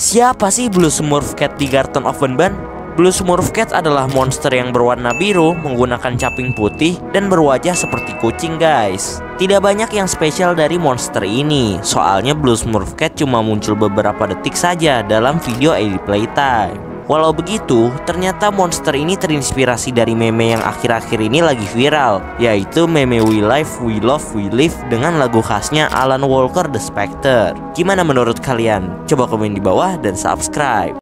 Siapa sih Blue Smurf Cat di Garten of Banban? Blue Smurf Cat adalah monster yang berwarna biru, menggunakan caping putih, dan berwajah seperti kucing guys. Tidak banyak yang spesial dari monster ini, soalnya Blue Smurf Cat cuma muncul beberapa detik saja dalam video edit playtime. Walau begitu, ternyata monster ini terinspirasi dari meme yang akhir-akhir ini lagi viral, yaitu meme We Live, We Love, We Live dengan lagu khasnya Alan Walker The Spectre. Gimana menurut kalian? Coba komen di bawah dan subscribe.